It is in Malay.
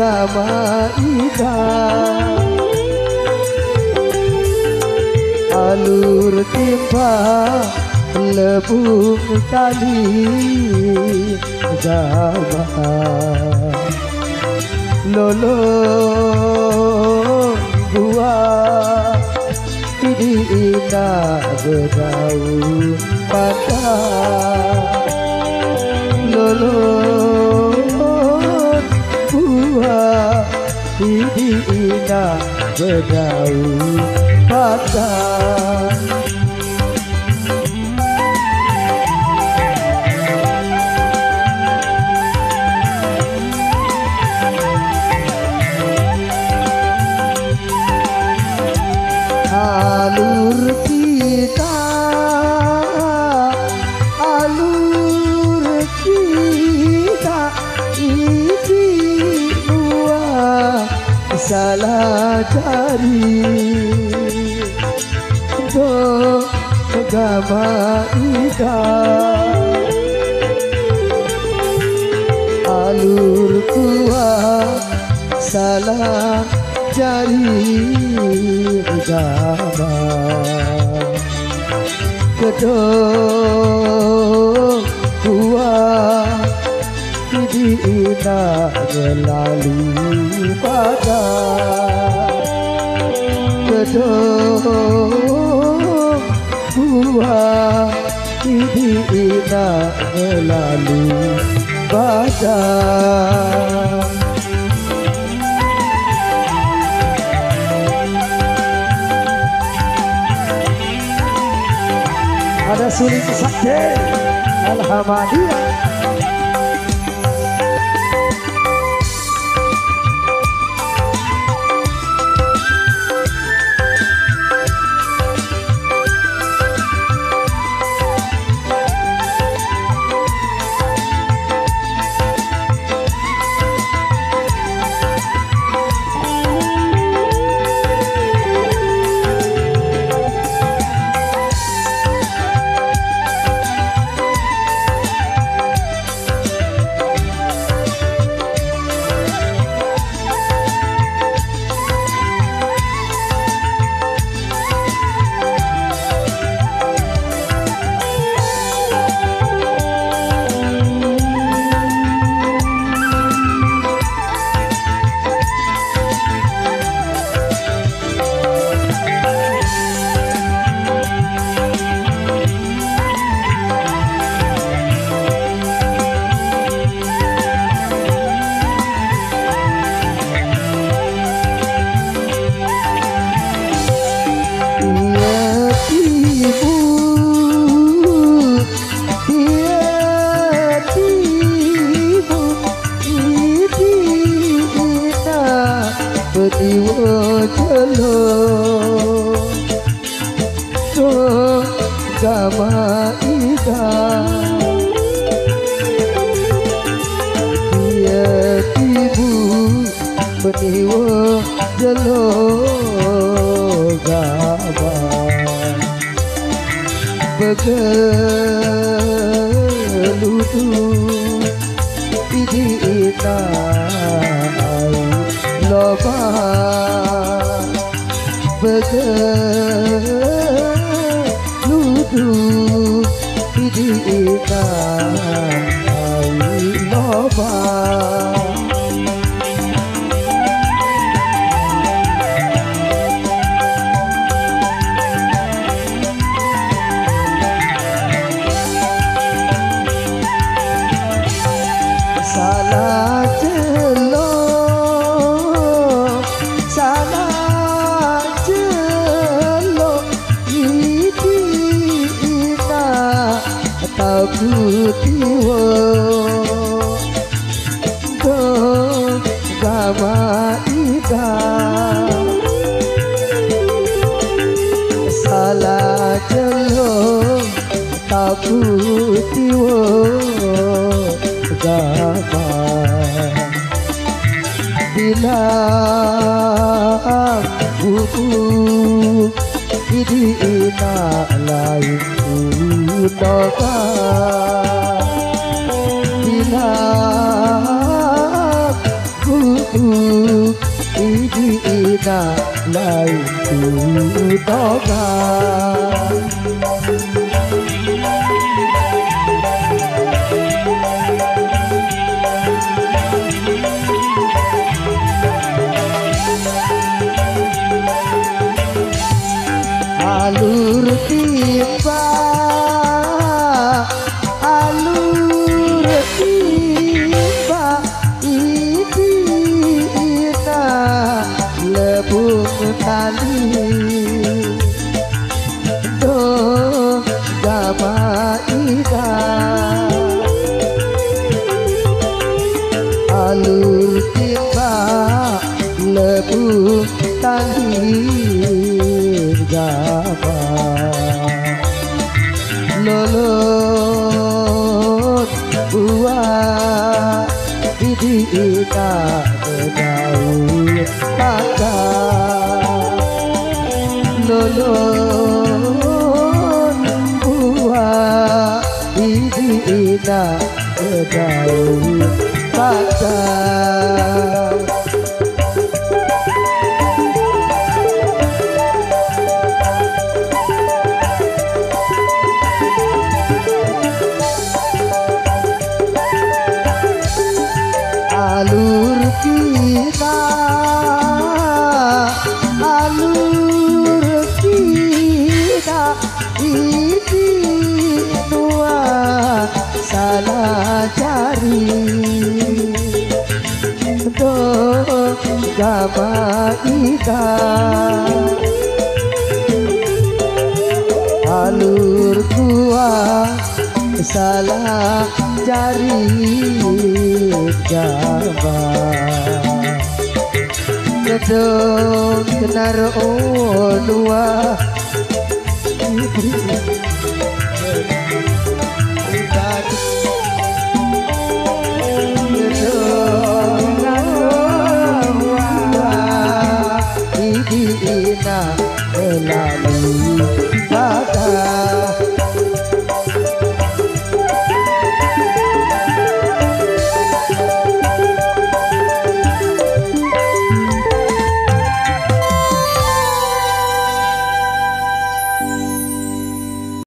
জামাইদা alur timba lebung kali jama lolo gua tidina berau pada lolo buah ini indah berdaun pada चला जारी दो गमाईदा আলুর কুয়া সালা জারি গাবা কটো কুয়া kuat tidak lalu pada kedua kuat tidak lalu pada ada sulit sakti Alhamdulillah ta. Dia ibu peniwa jelo gaba Begelutu Idi ita Loba Begelutu đi ta hãy nó vàng. Gama ida. Salah jelo takutiwo agama bila buku ini ina lain thương ý đi ta lại từ đó ra. bu tanggir gapa lolot buah bidi kita berdaun pada lolot buah bidi kita berdaun pada ini dua salah cari. Do ida. Alur kuah salah jari jaba kedong kenar dua Thank you.